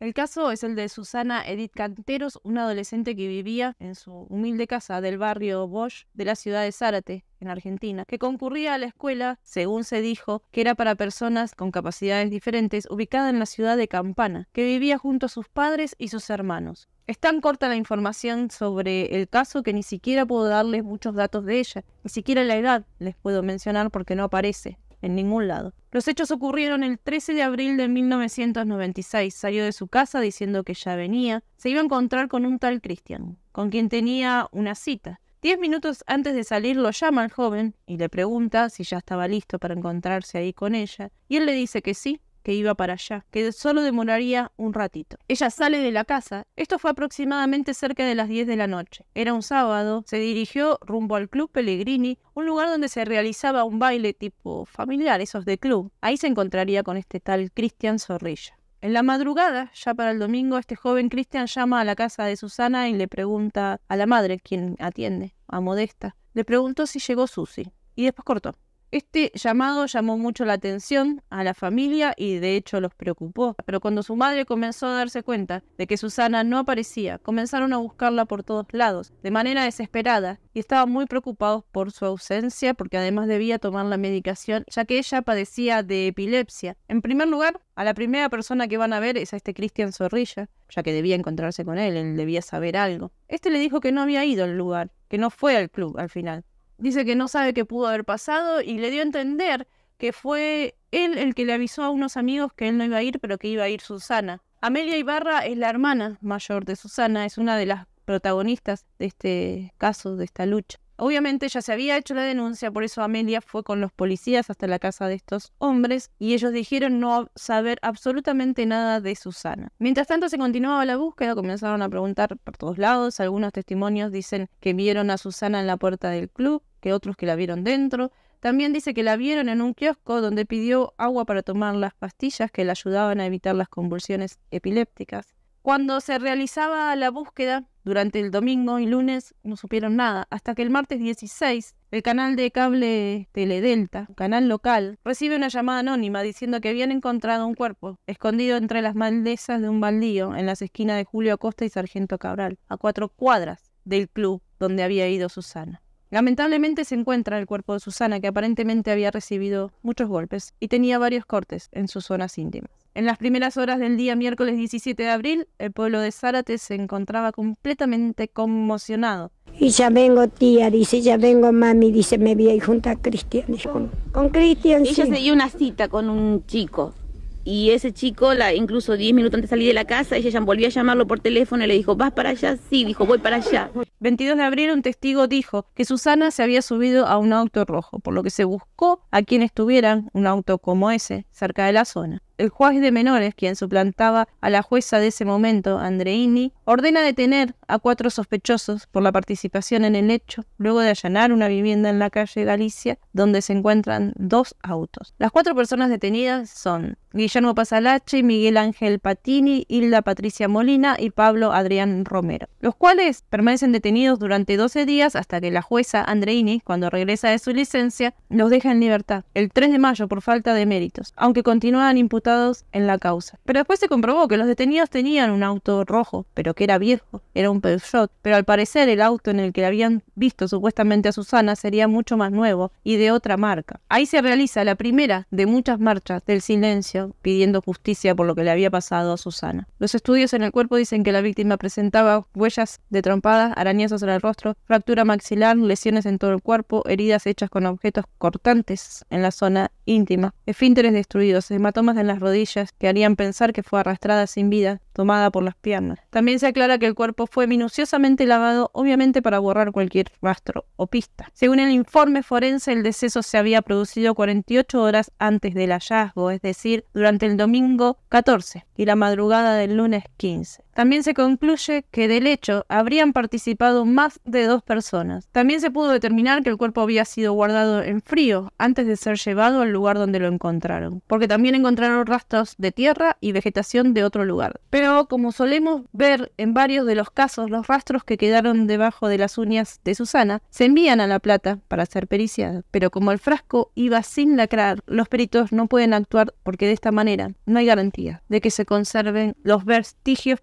El caso es el de Susana Edith Canteros, una adolescente que vivía en su humilde casa del barrio Bosch de la ciudad de Zárate, en Argentina, que concurría a la escuela, según se dijo, que era para personas con capacidades diferentes, ubicada en la ciudad de Campana, que vivía junto a sus padres y sus hermanos. Es tan corta la información sobre el caso que ni siquiera puedo darles muchos datos de ella, ni siquiera la edad les puedo mencionar porque no aparece en ningún lado. Los hechos ocurrieron el 13 de abril de 1996. Salió de su casa diciendo que ya venía. Se iba a encontrar con un tal Christian, con quien tenía una cita. Diez minutos antes de salir lo llama al joven y le pregunta si ya estaba listo para encontrarse ahí con ella, y él le dice que sí, que iba para allá, que solo demoraría un ratito. Ella sale de la casa, esto fue aproximadamente cerca de las 10 de la noche. Era un sábado, se dirigió rumbo al Club Pellegrini, un lugar donde se realizaba un baile tipo familiar, esos de club. Ahí se encontraría con este tal Cristian Zorrilla. En la madrugada, ya para el domingo, este joven Cristian llama a la casa de Susana y le pregunta a la madre, quien atiende, a Modesta, le preguntó si llegó Susi. Y después cortó. Este llamado llamó mucho la atención a la familia y de hecho los preocupó. Pero cuando su madre comenzó a darse cuenta de que Susana no aparecía, comenzaron a buscarla por todos lados, de manera desesperada, y estaban muy preocupados por su ausencia porque además debía tomar la medicación ya que ella padecía de epilepsia. En primer lugar, a la primera persona que van a ver es a este Cristian Zorrilla, ya que debía encontrarse con él, él debía saber algo. Este le dijo que no había ido al lugar, que no fue al club al final. Dice que no sabe qué pudo haber pasado y le dio a entender que fue él el que le avisó a unos amigos que él no iba a ir, pero que iba a ir Susana. Amelia Ibarra es la hermana mayor de Susana, es una de las protagonistas de este caso, de esta lucha. Obviamente ya se había hecho la denuncia, por eso Amelia fue con los policías hasta la casa de estos hombres y ellos dijeron no saber absolutamente nada de Susana. Mientras tanto se continuaba la búsqueda, comenzaron a preguntar por todos lados, algunos testimonios dicen que vieron a Susana en la puerta del club, que otros que la vieron dentro. También dice que la vieron en un kiosco donde pidió agua para tomar las pastillas que le ayudaban a evitar las convulsiones epilépticas. Cuando se realizaba la búsqueda durante el domingo y lunes no supieron nada, hasta que el martes 16 el canal de cable Teledelta, canal local, recibe una llamada anónima diciendo que habían encontrado un cuerpo escondido entre las maldezas de un baldío en las esquinas de Julio Acosta y Sargento Cabral, a cuatro cuadras del club donde había ido Susana. Lamentablemente se encuentra el cuerpo de Susana, que aparentemente había recibido muchos golpes y tenía varios cortes en sus zonas íntimas. En las primeras horas del día miércoles 17 de abril, el pueblo de Zárate se encontraba completamente conmocionado. Y ya vengo tía, dice, ya vengo mami, dice, me voy a ir junto a Cristian. Con, Cristian, Ella se dio una cita con un chico y ese chico, la, incluso 10 minutos antes de salir de la casa, ella volvió a llamarlo por teléfono y le dijo, ¿vas para allá? Sí, dijo, voy para allá. 22 de abril un testigo dijo que Susana se había subido a un auto rojo, por lo que se buscó a quienes tuvieran un auto como ese cerca de la zona el juez de menores, quien suplantaba a la jueza de ese momento, Andreini, ordena detener a cuatro sospechosos por la participación en el hecho, luego de allanar una vivienda en la calle Galicia, donde se encuentran dos autos. Las cuatro personas detenidas son Guillermo Pasalache, Miguel Ángel Patini, Hilda Patricia Molina y Pablo Adrián Romero, los cuales permanecen detenidos durante 12 días hasta que la jueza Andreini, cuando regresa de su licencia, los deja en libertad, el 3 de mayo por falta de méritos, aunque continúan imputados en la causa. Pero después se comprobó que los detenidos tenían un auto rojo, pero que era viejo, era un Peugeot, pero al parecer el auto en el que habían visto supuestamente a Susana sería mucho más nuevo y de otra marca. Ahí se realiza la primera de muchas marchas del silencio pidiendo justicia por lo que le había pasado a Susana. Los estudios en el cuerpo dicen que la víctima presentaba huellas de trompadas, arañazos en el rostro, fractura maxilar, lesiones en todo el cuerpo, heridas hechas con objetos cortantes en la zona íntima, esfínteres destruidos, hematomas en las rodillas que harían pensar que fue arrastrada sin vida, tomada por las piernas. También se aclara que el cuerpo fue minuciosamente lavado, obviamente para borrar cualquier rastro o pista. Según el informe forense, el deceso se había producido 48 horas antes del hallazgo, es decir, durante el domingo 14 y la madrugada del lunes 15. También se concluye que del hecho habrían participado más de dos personas. También se pudo determinar que el cuerpo había sido guardado en frío antes de ser llevado al lugar donde lo encontraron, porque también encontraron rastros de tierra y vegetación de otro lugar. Pero como solemos ver en varios de los casos, los rastros que quedaron debajo de las uñas de Susana se envían a La Plata para ser periciadas. Pero como el frasco iba sin lacrar, los peritos no pueden actuar porque de esta manera no hay garantía de que se conserven los vestigios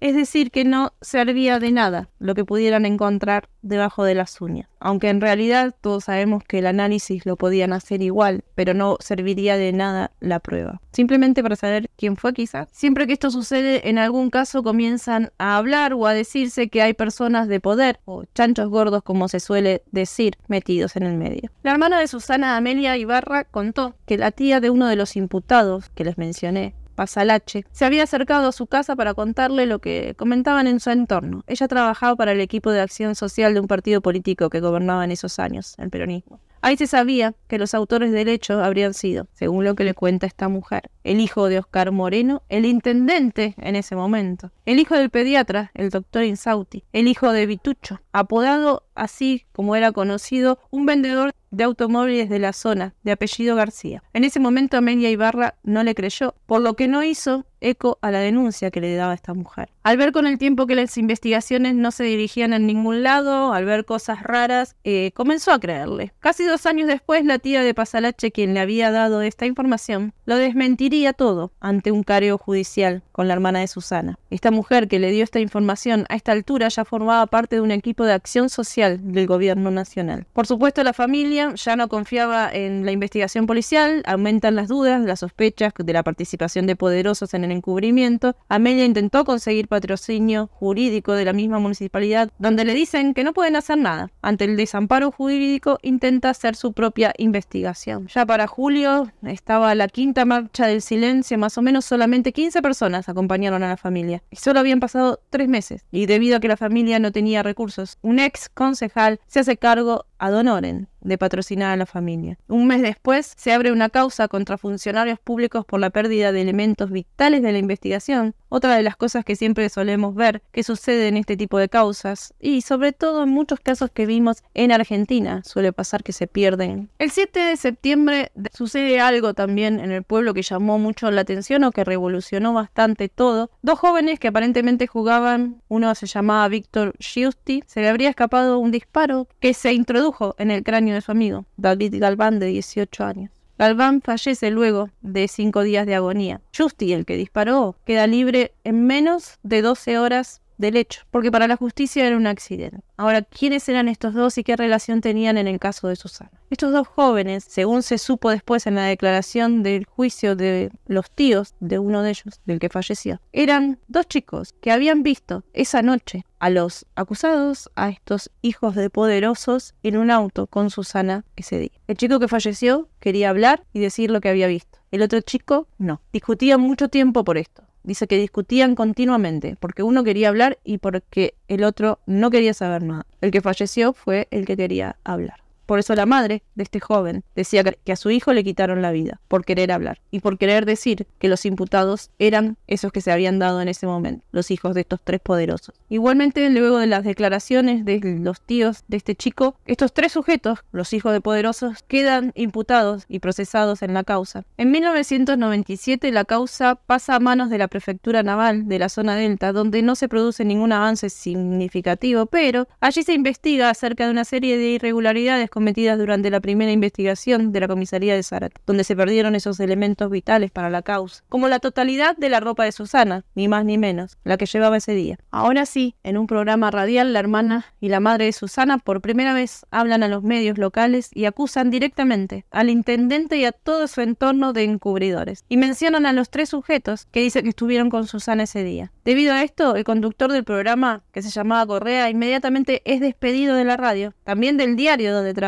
Es decir, que no servía de nada lo que pudieran encontrar debajo de las uñas. Aunque en realidad todos sabemos que el análisis lo podían hacer igual, pero no serviría de nada la prueba. Simplemente para saber quién fue quizás. Siempre que esto sucede, en algún caso comienzan a hablar o a decirse que hay personas de poder, o chanchos gordos como se suele decir, metidos en el medio. La hermana de Susana Amelia Ibarra contó que la tía de uno de los imputados que les mencioné, Pasalache, se había acercado a su casa para contarle lo que comentaban en su entorno. Ella trabajaba para el equipo de acción social de un partido político que gobernaba en esos años, el peronismo. Ahí se sabía que los autores del hecho habrían sido, según lo que le cuenta esta mujer, el hijo de Oscar Moreno, el intendente en ese momento, el hijo del pediatra, el doctor Insauti, el hijo de Vitucho, apodado así como era conocido, un vendedor de automóviles de la zona, de apellido García. En ese momento Amelia Ibarra no le creyó, por lo que no hizo eco a la denuncia que le daba esta mujer. Al ver con el tiempo que las investigaciones no se dirigían en ningún lado, al ver cosas raras, eh, comenzó a creerle. Casi dos años después, la tía de Pasalache, quien le había dado esta información, lo desmentiría todo ante un careo judicial con la hermana de Susana. Esta mujer que le dio esta información a esta altura ya formaba parte de un equipo de acción social del gobierno nacional. Por supuesto, la familia ya no confiaba en la investigación policial, aumentan las dudas, las sospechas de la participación de poderosos en el encubrimiento. Amelia intentó conseguir patrocinio jurídico de la misma municipalidad, donde le dicen que no pueden hacer nada. Ante el desamparo jurídico, intenta hacer su propia investigación. Ya para julio estaba la quinta marcha del silencio, más o menos solamente 15 personas acompañaron a la familia. Y solo habían pasado tres meses. Y debido a que la familia no tenía recursos, un ex concejal se hace cargo a Donoren de patrocinar a la familia. Un mes después se abre una causa contra funcionarios públicos por la pérdida de elementos vitales de la investigación, otra de las cosas que siempre solemos ver que sucede en este tipo de causas y sobre todo en muchos casos que vimos en Argentina suele pasar que se pierden. El 7 de septiembre sucede algo también en el pueblo que llamó mucho la atención o que revolucionó bastante todo. Dos jóvenes que aparentemente jugaban, uno se llamaba Víctor Giusti, se le habría escapado un disparo que se introdujo en el cráneo de su amigo, David Galván de 18 años. Galván fallece luego de cinco días de agonía. Justi, el que disparó, queda libre en menos de 12 horas del hecho, porque para la justicia era un accidente. Ahora, ¿quiénes eran estos dos y qué relación tenían en el caso de Susana? Estos dos jóvenes, según se supo después en la declaración del juicio de los tíos de uno de ellos, del que falleció, eran dos chicos que habían visto esa noche a los acusados, a estos hijos de poderosos, en un auto con Susana ese día. El chico que falleció quería hablar y decir lo que había visto. El otro chico no. Discutían mucho tiempo por esto. Dice que discutían continuamente, porque uno quería hablar y porque el otro no quería saber nada. El que falleció fue el que quería hablar. Por eso la madre de este joven decía que a su hijo le quitaron la vida, por querer hablar y por querer decir que los imputados eran esos que se habían dado en ese momento, los hijos de estos tres poderosos. Igualmente, luego de las declaraciones de los tíos de este chico, estos tres sujetos, los hijos de poderosos, quedan imputados y procesados en la causa. En 1997 la causa pasa a manos de la prefectura naval de la zona delta, donde no se produce ningún avance significativo, pero allí se investiga acerca de una serie de irregularidades cometidas durante la primera investigación de la comisaría de Zárate, donde se perdieron esos elementos vitales para la causa, como la totalidad de la ropa de Susana, ni más ni menos, la que llevaba ese día. Ahora sí, en un programa radial, la hermana y la madre de Susana por primera vez hablan a los medios locales y acusan directamente al intendente y a todo su entorno de encubridores, y mencionan a los tres sujetos que dice que estuvieron con Susana ese día. Debido a esto, el conductor del programa, que se llamaba Correa, inmediatamente es despedido de la radio, también del diario donde trabajaba,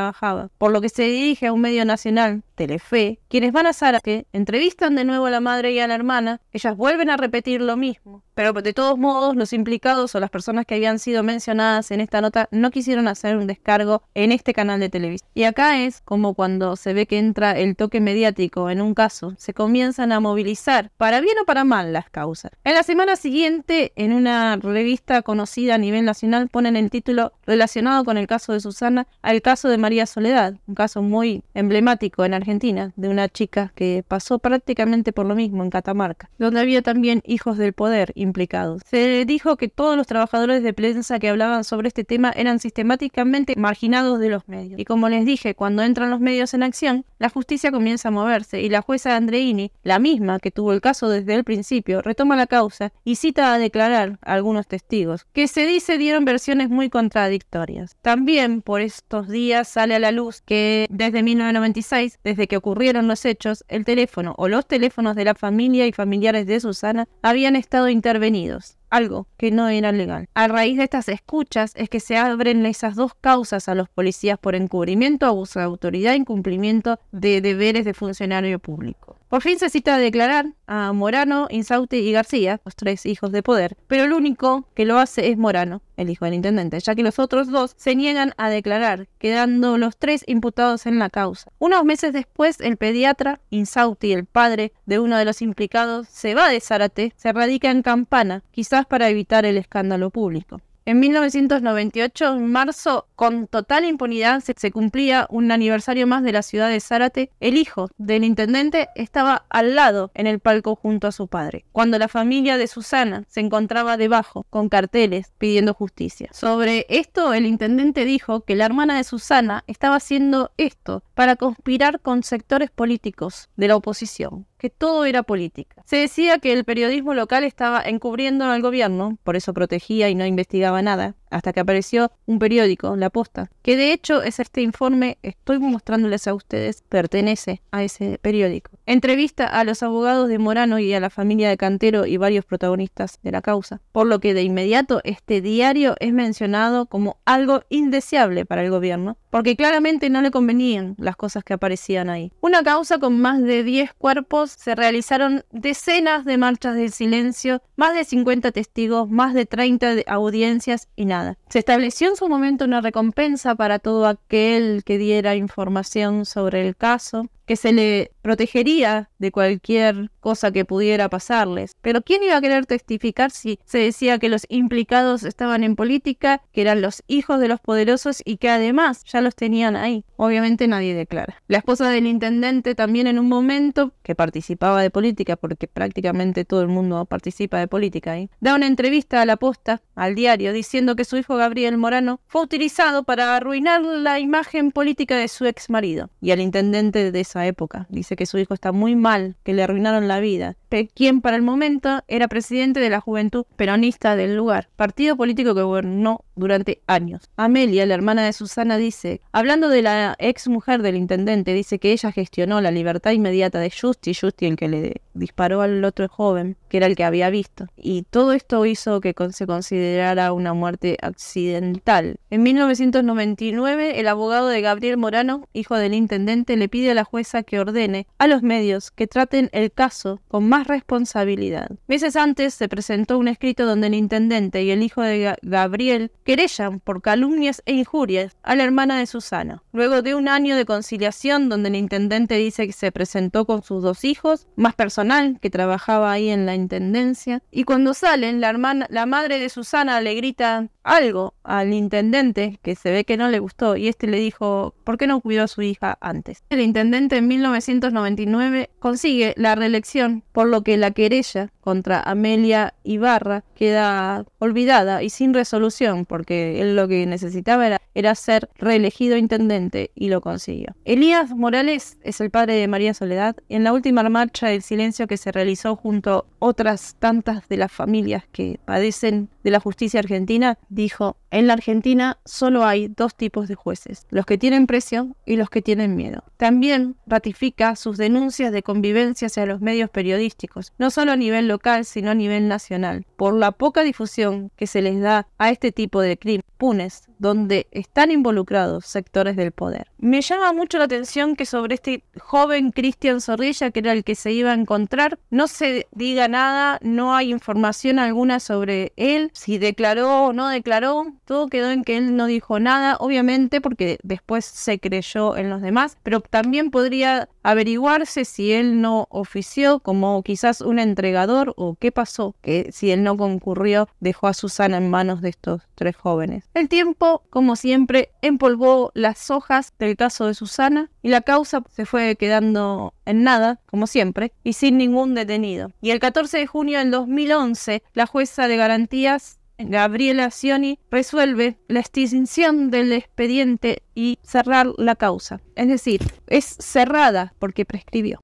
por lo que se dirige a un medio nacional Telefe, quienes van a Zárate, entrevistan de nuevo a la madre y a la hermana, ellas vuelven a repetir lo mismo, pero de todos modos los implicados o las personas que habían sido mencionadas en esta nota no quisieron hacer un descargo en este canal de televisión. Y acá es como cuando se ve que entra el toque mediático en un caso, se comienzan a movilizar, para bien o para mal, las causas. En la semana siguiente, en una revista conocida a nivel nacional, ponen el título relacionado con el caso de Susana al caso de María Soledad, un caso muy emblemático en Argentina, de una chica que pasó prácticamente por lo mismo en Catamarca, donde había también hijos del poder implicados. Se dijo que todos los trabajadores de prensa que hablaban sobre este tema eran sistemáticamente marginados de los medios. Y como les dije, cuando entran los medios en acción, la justicia comienza a moverse y la jueza Andreini, la misma que tuvo el caso desde el principio, retoma la causa y cita a declarar a algunos testigos, que se dice dieron versiones muy contradictorias. También por estos días sale a la luz que desde 1996, desde que ocurrieron los hechos, el teléfono o los teléfonos de la familia y familiares de Susana habían estado intervenidos algo que no era legal. A raíz de estas escuchas es que se abren esas dos causas a los policías por encubrimiento, abuso de autoridad, incumplimiento de deberes de funcionario público. Por fin se cita a declarar a Morano, Insauti y García, los tres hijos de poder, pero el único que lo hace es Morano, el hijo del intendente, ya que los otros dos se niegan a declarar, quedando los tres imputados en la causa. Unos meses después, el pediatra, Insauti, el padre de uno de los implicados, se va de Zárate, se radica en Campana, quizás para evitar el escándalo público. En 1998, en marzo, con total impunidad, se, cumplía un aniversario más de la ciudad de Zárate. El hijo del intendente estaba al lado en el palco junto a su padre, cuando la familia de Susana se encontraba debajo, con carteles pidiendo justicia. Sobre esto, el intendente dijo que la hermana de Susana estaba haciendo esto para conspirar con sectores políticos de la oposición que todo era política. Se decía que el periodismo local estaba encubriendo al gobierno, por eso protegía y no investigaba nada, hasta que apareció un periódico, La Posta, que de hecho es este informe, estoy mostrándoles a ustedes, pertenece a ese periódico. Entrevista a los abogados de Morano y a la familia de Cantero y varios protagonistas de la causa, por lo que de inmediato este diario es mencionado como algo indeseable para el gobierno, porque claramente no le convenían las cosas que aparecían ahí. Una causa con más de 10 cuerpos, se realizaron decenas de marchas de silencio, más de 50 testigos, más de 30 audiencias y se estableció en su momento una recompensa para todo aquel que diera información sobre el caso, que se le protegería de cualquier cosa que pudiera pasarles. Pero ¿quién iba a querer testificar si se decía que los implicados estaban en política, que eran los hijos de los poderosos y que además ya los tenían ahí? Obviamente nadie declara. La esposa del intendente también en un momento que participaba de política, porque prácticamente todo el mundo participa de política ahí, da una entrevista a la posta, al diario, diciendo que su hijo Gabriel Morano fue utilizado para arruinar la imagen política de su ex marido y al intendente de época. Dice que su hijo está muy mal, que le arruinaron la vida. Quien para el momento era presidente de la juventud peronista del lugar, partido político que gobernó durante años. Amelia, la hermana de Susana, dice, hablando de la ex mujer del intendente, dice que ella gestionó la libertad inmediata de Justi, Justi el que le disparó al otro joven, que era el que había visto. Y todo esto hizo que se considerara una muerte accidental. En 1999, el abogado de Gabriel Morano, hijo del intendente, le pide a la jueza que ordene a los medios que traten el caso con más responsabilidad. Meses antes se presentó un escrito donde el intendente y el hijo de Gabriel querellan por calumnias e injurias a la hermana de Susana. Luego de un año de conciliación donde el intendente dice que se presentó con sus dos hijos, más personal que trabajaba ahí en la intendencia, y cuando salen la hermana, la madre de Susana le grita algo al intendente que se ve que no le gustó y este le dijo, ¿por qué no cuidó a su hija antes? El intendente en 1999 consigue la reelección, por lo que la querella contra Amelia Ibarra queda olvidada y sin resolución, porque él lo que necesitaba era, era ser reelegido intendente y lo consiguió. Elías Morales es el padre de María Soledad. En la última marcha del silencio que se realizó junto a otras tantas de las familias que padecen de la justicia argentina, dijo, en la Argentina solo hay dos tipos de jueces, los que tienen presión y los que tienen miedo. También ratifica sus denuncias de convivencia hacia los medios periodísticos, no solo a nivel local, sino a nivel nacional, por la poca difusión que se les da a este tipo de crimen. Impunes, donde están involucrados sectores del poder. Me llama mucho la atención que sobre este joven Cristian Zorrilla, que era el que se iba a encontrar, no se diga nada, no hay información alguna sobre él, si declaró o no declaró, todo quedó en que él no dijo nada, obviamente porque después se creyó en los demás, pero también podría averiguarse si él no ofició como quizás un entregador o qué pasó, que si él no concurrió dejó a Susana en manos de estos tres jóvenes. El tiempo, como siempre, empolvó las hojas del caso de Susana y la causa se fue quedando en nada, como siempre, y sin ningún detenido. Y el 14 de junio del 2011, la jueza de garantías Gabriela Sioni resuelve la extinción del expediente y cerrar la causa. Es decir, es cerrada porque prescribió.